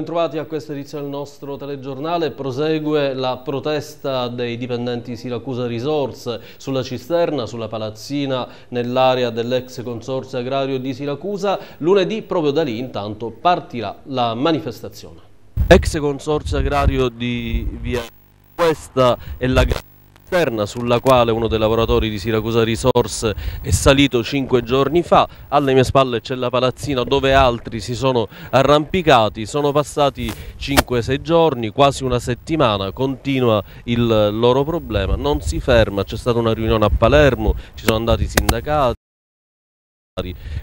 bentrovati a questa edizione del nostro telegiornale. Prosegue la protesta dei dipendenti Siracusa Resource sulla cisterna, sulla palazzina nell'area dell'ex consorzio agrario di Siracusa. Lunedì, proprio da lì, intanto, partirà la manifestazione. Ex consorzio agrario di Via. Questa è la esterna sulla quale uno dei lavoratori di Siracusa Resource è salito cinque giorni fa. Alle mie spalle c'è la palazzina dove altri si sono arrampicati. Sono passati 5-6 giorni, quasi una settimana, continua il loro problema, non si ferma. C'è stata una riunione a Palermo, ci sono andati i sindacati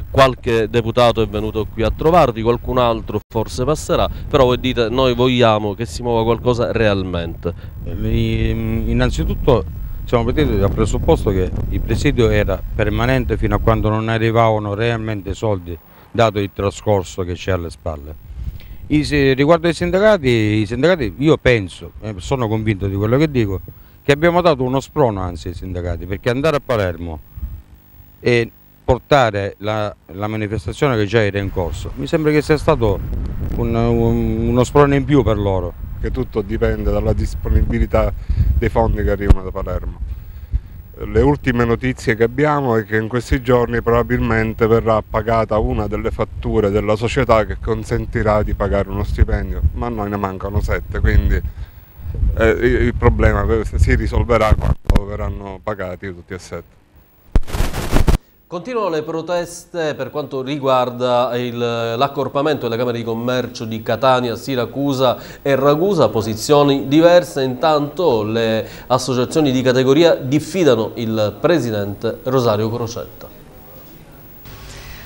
qualche deputato è venuto qui a trovarli, qualcun altro forse passerà, però voi dite noi vogliamo che si muova qualcosa realmente. Innanzitutto siamo partiti dal presupposto che il presidio era permanente fino a quando non arrivavano realmente soldi, dato il trascorso che c'è alle spalle. I, riguardo ai sindacati, i sindacati, io penso, eh, sono convinto di quello che dico, che abbiamo dato uno sprono anzi ai sindacati, perché andare a Palermo e portare la, la, manifestazione che già era in corso. Mi sembra che sia stato un, un, uno sprone in più per loro. Che tutto dipende dalla disponibilità dei fondi che arrivano da Palermo. Le ultime notizie che abbiamo è che in questi giorni probabilmente verrà pagata una delle fatture della società che consentirà di pagare uno stipendio, ma noi ne mancano sette, quindi eh, il problema si risolverà quando verranno pagati tutti e sette. Continuano le proteste per quanto riguarda l'accorpamento delle Camere di Commercio di Catania, Siracusa e Ragusa, posizioni diverse, intanto le associazioni di categoria diffidano il Presidente Rosario Crocetta.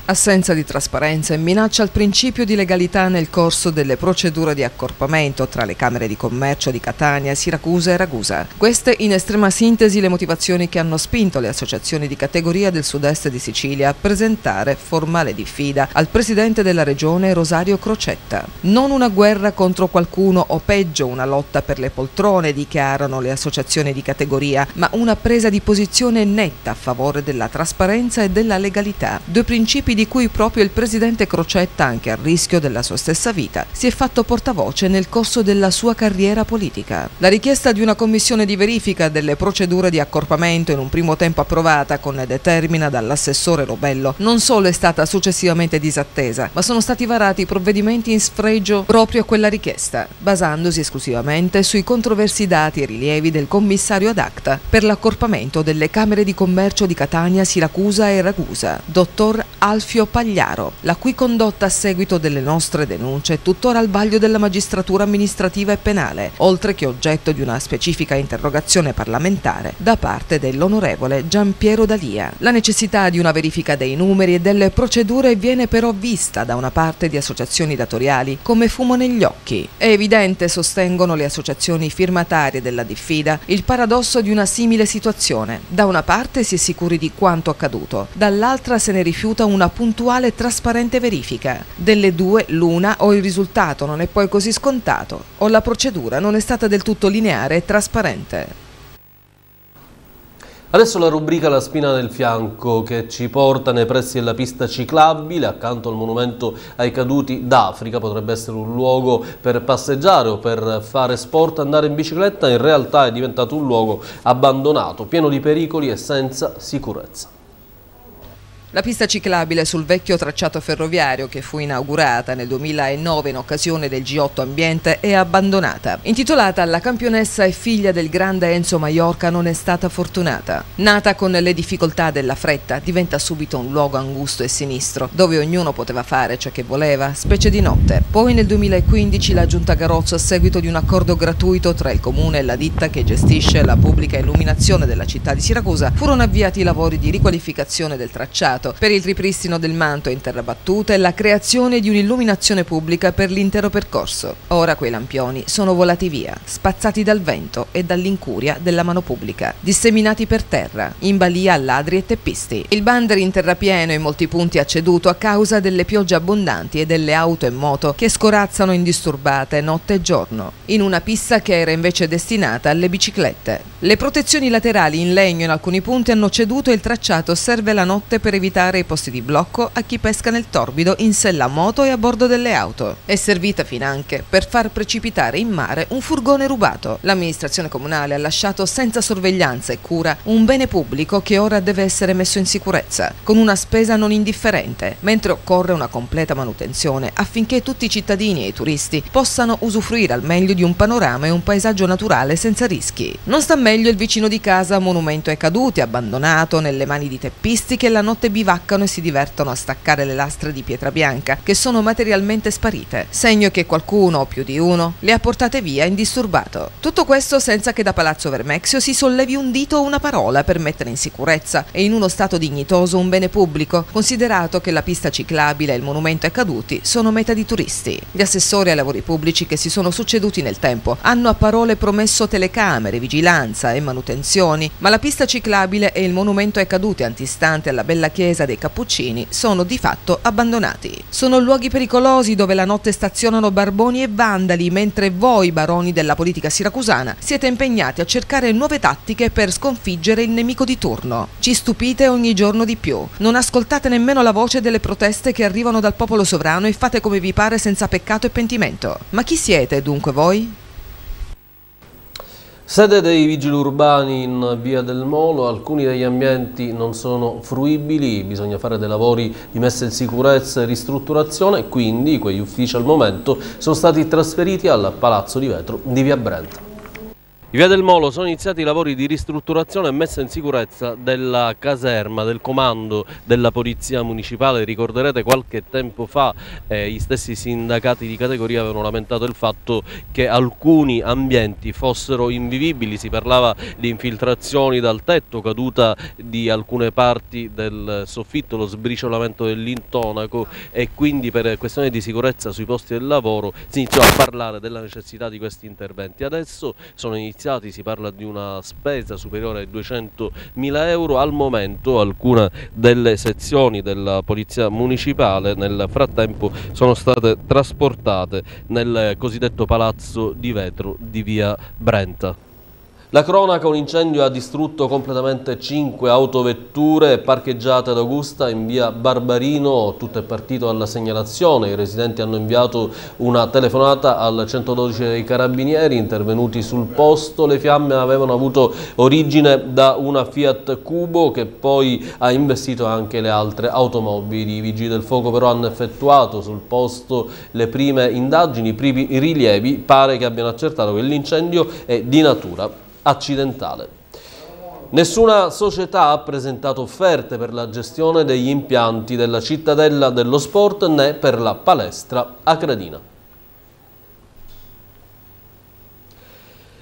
Assenza di trasparenza e minaccia al principio di legalità nel corso delle procedure di accorpamento tra le Camere di Commercio di Catania, Siracusa e Ragusa. Queste in estrema sintesi le motivazioni che hanno spinto le associazioni di categoria del sud-est di Sicilia a presentare formale diffida al Presidente della Regione Rosario Crocetta. Non una guerra contro qualcuno o peggio una lotta per le poltrone, dichiarano le associazioni di categoria, ma una presa di posizione netta a favore della trasparenza e della legalità. Due principi di di cui proprio il presidente Crocetta, anche a rischio della sua stessa vita, si è fatto portavoce nel corso della sua carriera politica. La richiesta di una commissione di verifica delle procedure di accorpamento in un primo tempo approvata con determina dall'assessore Robello non solo è stata successivamente disattesa, ma sono stati varati provvedimenti in sfregio proprio a quella richiesta, basandosi esclusivamente sui controversi dati e rilievi del commissario ad acta per l'accorpamento delle Camere di Commercio di Catania, Siracusa e Ragusa, dottor Alfio Pagliaro, la cui condotta a seguito delle nostre denunce è tuttora al vaglio della magistratura amministrativa e penale, oltre che oggetto di una specifica interrogazione parlamentare da parte dell'onorevole Giampiero Dalia. La necessità di una verifica dei numeri e delle procedure viene però vista da una parte di associazioni datoriali come fumo negli occhi. È evidente, sostengono le associazioni firmatarie della diffida, il paradosso di una simile situazione. Da una parte si è sicuri di quanto accaduto, dall'altra se ne rifiuta una puntuale e trasparente verifica. Delle due, l'una o il risultato non è poi così scontato o la procedura non è stata del tutto lineare e trasparente. Adesso la rubrica La spina del fianco che ci porta nei pressi della pista ciclabile accanto al monumento ai caduti d'Africa. Potrebbe essere un luogo per passeggiare o per fare sport, andare in bicicletta. In realtà è diventato un luogo abbandonato, pieno di pericoli e senza sicurezza. La pista ciclabile sul vecchio tracciato ferroviario che fu inaugurata nel 2009 in occasione del G8 Ambiente è abbandonata. Intitolata alla campionessa e figlia del grande Enzo Maiorca non è stata fortunata. Nata con le difficoltà della fretta, diventa subito un luogo angusto e sinistro, dove ognuno poteva fare ciò che voleva, specie di notte. Poi nel 2015 la Giunta Garozzo, a seguito di un accordo gratuito tra il comune e la ditta che gestisce la pubblica illuminazione della città di Siracusa, furono avviati i lavori di riqualificazione del tracciato Stato per il ripristino del manto in terra battuta e la creazione di un'illuminazione pubblica per l'intero percorso. Ora quei lampioni sono volati via, spazzati dal vento e dall'incuria della mano pubblica, disseminati per terra, in balia a ladri e teppisti. Il bander in terrapieno in molti punti ha ceduto a causa delle piogge abbondanti e delle auto e moto che scorazzano indisturbate notte e giorno, in una pista che era invece destinata alle biciclette. Le protezioni laterali in legno in alcuni punti hanno ceduto e il tracciato serve la notte per evitare evitare i posti di blocco a chi pesca nel torbido in sella moto e a bordo delle auto. È servita finanche per far precipitare in mare un furgone rubato. L'amministrazione comunale ha lasciato senza sorveglianza e cura un bene pubblico che ora deve essere messo in sicurezza, con una spesa non indifferente, mentre occorre una completa manutenzione affinché tutti i cittadini e i turisti possano usufruire al meglio di un panorama e un paesaggio naturale senza rischi. Non sta meglio il vicino di casa monumento ai caduti, abbandonato nelle mani di teppisti che la notte bivaccano e si divertono a staccare le lastre di pietra bianca, che sono materialmente sparite, segno che qualcuno o più di uno le ha portate via indisturbato. Tutto questo senza che da Palazzo Vermexio si sollevi un dito o una parola per mettere in sicurezza e in uno stato dignitoso un bene pubblico, considerato che la pista ciclabile e il monumento ai caduti sono meta di turisti. Gli assessori ai lavori pubblici che si sono succeduti nel tempo hanno a parole promesso telecamere, vigilanza e manutenzioni, ma la pista ciclabile e il monumento ai caduti antistante alla bella chiesa dei Cappuccini sono di fatto abbandonati. Sono luoghi pericolosi dove la notte stazionano barboni e vandali, mentre voi, baroni della politica siracusana, siete impegnati a cercare nuove tattiche per sconfiggere il nemico di turno. Ci stupite ogni giorno di più. Non ascoltate nemmeno la voce delle proteste che arrivano dal popolo sovrano e fate come vi pare senza peccato e pentimento. Ma chi siete dunque voi? Sede dei vigili urbani in via del Molo, alcuni degli ambienti non sono fruibili, bisogna fare dei lavori di messa in sicurezza e ristrutturazione, quindi quegli uffici al momento sono stati trasferiti al Palazzo di Vetro di via Brenta. In via del Molo sono iniziati i lavori di ristrutturazione e messa in sicurezza della caserma, del comando della Polizia Municipale. Ricorderete qualche tempo fa eh, gli stessi sindacati di categoria avevano lamentato il fatto che alcuni ambienti fossero invivibili, si parlava di infiltrazioni dal tetto, caduta di alcune parti del soffitto, lo sbriciolamento dell'intonaco e quindi per questioni di sicurezza sui posti del lavoro si iniziò a parlare della necessità di questi interventi. Adesso sono iniziati iniziati, si parla di una spesa superiore ai 200 mila euro, al momento alcune delle sezioni della Polizia Municipale nel frattempo sono state trasportate nel cosiddetto Palazzo di Vetro di via Brenta. La cronaca, un incendio ha distrutto completamente 5 autovetture parcheggiate ad Augusta in via Barbarino, tutto è partito alla segnalazione, i residenti hanno inviato una telefonata al 112 dei carabinieri intervenuti sul posto, le fiamme avevano avuto origine da una Fiat Cubo che poi ha investito anche le altre automobili, i vigili del fuoco però hanno effettuato sul posto le prime indagini, i primi rilievi, pare che abbiano accertato che l'incendio è di natura accidentale. Nessuna società ha presentato offerte per la gestione degli impianti della cittadella dello sport né per la palestra Acradina.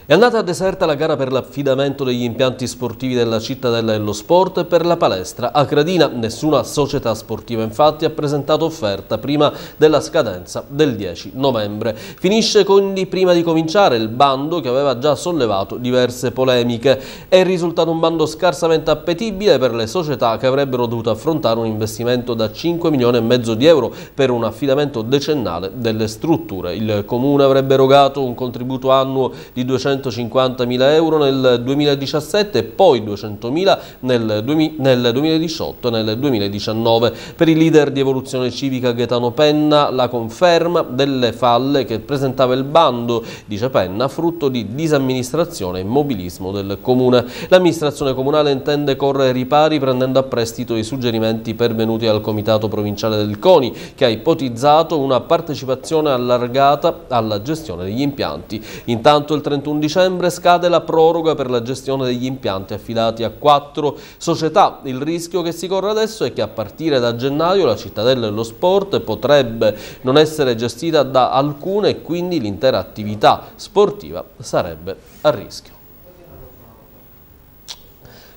È andata deserta la gara per l'affidamento degli impianti sportivi della cittadella dello sport e per la palestra. A Cradina nessuna società sportiva infatti ha presentato offerta prima della scadenza del 10 novembre. Finisce quindi prima di cominciare il bando che aveva già sollevato diverse polemiche. È risultato un bando scarsamente appetibile per le società che avrebbero dovuto affrontare un investimento da 5 milioni e mezzo di euro per un affidamento decennale delle strutture. Il comune avrebbe erogato un contributo annuo di 200 250.000 euro nel 2017 e poi 200.000 nel, nel 2018 e nel 2019. Per il leader di evoluzione civica Gaetano Penna la conferma delle falle che presentava il bando, dice Penna, frutto di disamministrazione e immobilismo del comune. L'amministrazione comunale intende correre ripari prendendo a prestito i suggerimenti pervenuti al comitato provinciale del CONI che ha ipotizzato una partecipazione allargata alla gestione degli impianti. Intanto il 31 dicembre dicembre scade la proroga per la gestione degli impianti affidati a quattro società. Il rischio che si corre adesso è che a partire da gennaio la cittadella dello sport potrebbe non essere gestita da alcune e quindi l'intera attività sportiva sarebbe a rischio.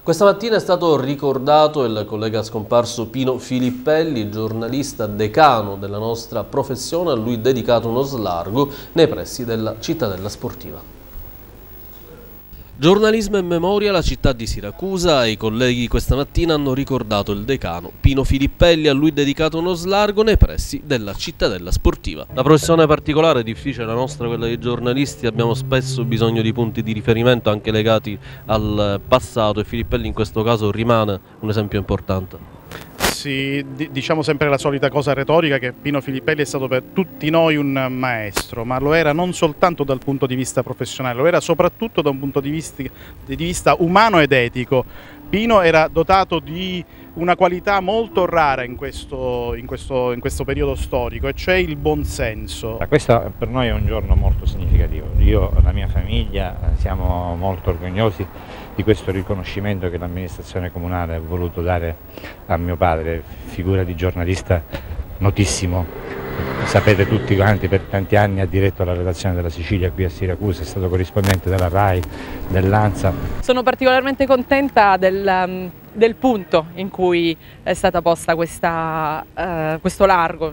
Questa mattina è stato ricordato il collega scomparso Pino Filippelli, giornalista decano della nostra professione, a lui dedicato uno slargo nei pressi della cittadella sportiva. Giornalismo e memoria, la città di Siracusa i colleghi questa mattina hanno ricordato il decano Pino Filippelli, a lui dedicato uno slargo nei pressi della cittadella sportiva. La professione particolare, difficile la nostra, quella dei giornalisti, abbiamo spesso bisogno di punti di riferimento anche legati al passato e Filippelli in questo caso rimane un esempio importante. Rossi, diciamo sempre la solita cosa retorica che Pino Filippelli è stato per tutti noi un maestro, ma lo era non soltanto dal punto di vista professionale, lo era soprattutto da un punto di vista, di vista umano ed etico. Pino era dotato di una qualità molto rara in questo, in questo, in questo periodo storico e cioè il buonsenso. Questo per noi è un giorno molto significativo, io e la mia famiglia siamo molto orgogliosi di questo riconoscimento che l'amministrazione comunale ha voluto dare a mio padre, figura di giornalista notissimo. Sapete tutti quanti, per tanti anni ha diretto la redazione della Sicilia qui a Siracusa, è stato corrispondente della RAI, dell'ANSA. Sono particolarmente contenta del, um, del, punto in cui è stata posta questa, uh, questo largo,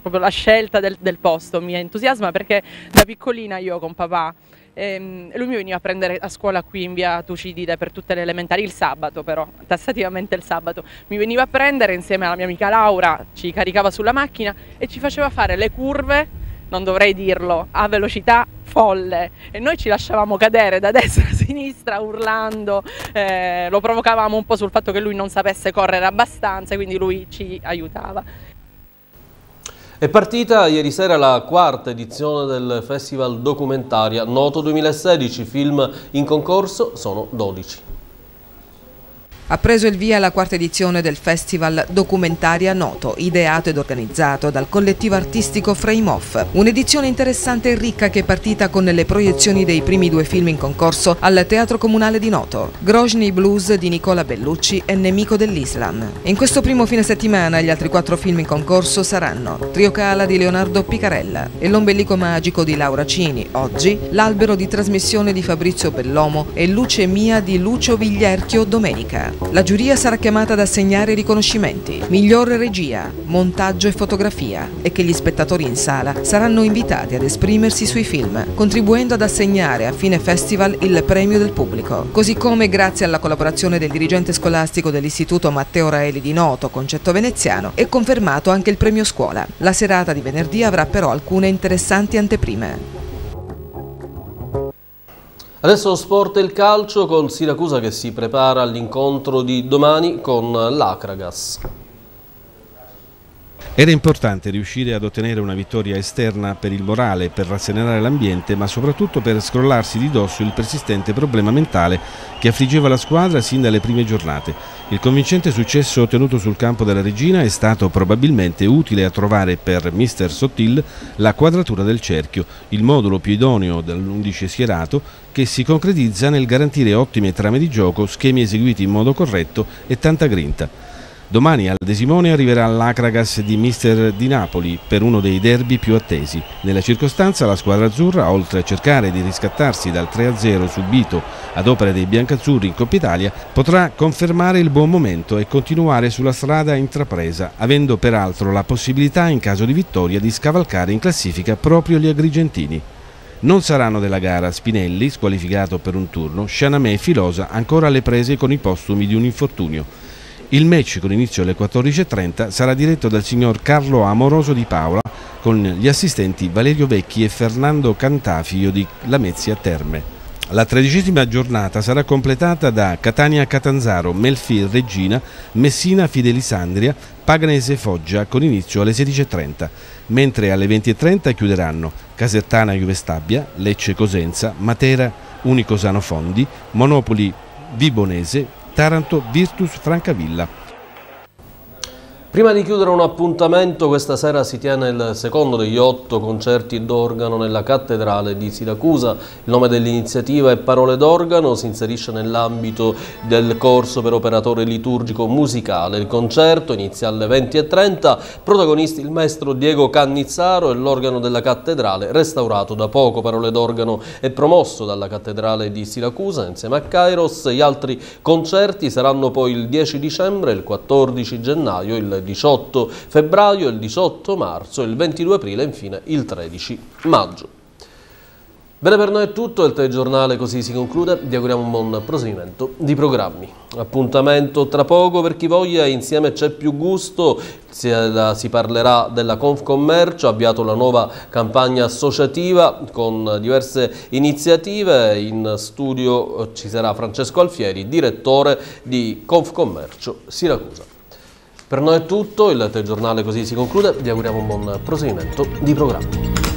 proprio la scelta del, del posto mi entusiasma perché da piccolina io con papà Ehm, lui mi veniva a prendere a scuola qui in via Tucidide per tutte le elementari, il sabato però, tassativamente il sabato. Mi veniva a prendere insieme alla mia amica Laura, ci caricava sulla macchina e ci faceva fare le curve, non dovrei dirlo, a velocità folle e noi ci lasciavamo cadere da destra a sinistra urlando, eh, lo provocavamo un po' sul fatto che lui non sapesse correre abbastanza, quindi lui ci aiutava. È partita ieri sera la quarta edizione del Festival Documentaria. Noto 2016, film in concorso sono 12 ha preso il via la quarta edizione del Festival Documentaria Noto, ideato ed organizzato dal collettivo artistico Frame Off. Un'edizione interessante e ricca che è partita con le proiezioni dei primi due film in concorso al Teatro Comunale di Noto, Grozny Blues di Nicola Bellucci e Nemico dell'Islam. In questo primo fine settimana gli altri quattro film in concorso saranno Triocala di Leonardo Picarella e L'ombelico magico di Laura Cini, oggi L'albero di trasmissione di Fabrizio Bellomo e Luce mia di Lucio Viglierchio domenica. La giuria sarà chiamata ad assegnare riconoscimenti, migliore regia, montaggio e fotografia e che gli spettatori in sala saranno invitati ad esprimersi sui film, contribuendo ad assegnare a fine festival il premio del pubblico. Così come grazie alla collaborazione del dirigente scolastico dell'Istituto Matteo Raeli di Noto, Concetto Veneziano, è confermato anche il premio scuola. La serata di venerdì avrà però alcune interessanti anteprime. Adesso sport e il calcio col Siracusa che si prepara all'incontro di domani con l'Acragas. Era importante riuscire ad ottenere una vittoria esterna per il morale, per rasserenare l'ambiente, ma soprattutto per scrollarsi di dosso il persistente problema mentale che affliggeva la squadra sin dalle prime giornate. Il convincente successo ottenuto sul campo della Regina è stato probabilmente utile a trovare per Mister Sottil la quadratura del cerchio, il modulo più idoneo dell'11 schierato che si concretizza nel garantire ottime trame di gioco, schemi eseguiti in modo corretto e tanta grinta. Domani al Desimone arriverà l'Acragas di Mister di Napoli per uno dei derby più attesi. Nella circostanza la squadra azzurra, oltre a cercare di riscattarsi dal 3-0 subito ad opera dei biancazzurri in Coppa Italia, potrà confermare il buon momento e continuare sulla strada intrapresa, avendo peraltro la possibilità in caso di vittoria di scavalcare in classifica proprio gli agrigentini. Non saranno della gara Spinelli, squalificato per un turno, Scianamè e Filosa ancora alle prese con i postumi di un infortunio. Il match con inizio alle 14.30 sarà diretto dal signor Carlo Amoroso di Paola con gli assistenti Valerio Vecchi e Fernando Cantafio di Lamezia Terme. La tredicesima giornata sarà completata da Catania Catanzaro, Melfi Regina, Messina Fidelisandria, Paganese Foggia con inizio alle 16.30, mentre alle 20.30 chiuderanno Casertana Juvestabia, Lecce Cosenza, Matera Unicosano Fondi, Monopoli Vibonese, Taranto Virtus Francavilla. Prima di chiudere un appuntamento, questa sera si tiene il secondo degli otto concerti d'organo nella cattedrale di Siracusa. Il nome dell'iniziativa è Parole d'organo, si inserisce nell'ambito del corso per operatore liturgico musicale. Il concerto inizia alle 20.30, protagonisti il maestro Diego Cannizzaro e l'organo della cattedrale, restaurato da poco. Parole d'organo è promosso dalla cattedrale di Siracusa insieme a Kairos. Gli altri concerti saranno poi il 10 dicembre, il 14 gennaio, il 18 febbraio, il 18 marzo, il 22 aprile e infine il 13 maggio. Bene per noi è tutto, il telegiornale così si conclude, vi auguriamo un buon proseguimento di programmi. Appuntamento tra poco per chi voglia, insieme c'è più gusto, si, eh, parlerà della Confcommercio, ha avviato la nuova campagna associativa con diverse iniziative, in studio ci sarà Francesco Alfieri, direttore di Confcommercio Siracusa. Per noi è tutto, il telegiornale così si conclude, vi auguriamo un buon proseguimento di programma.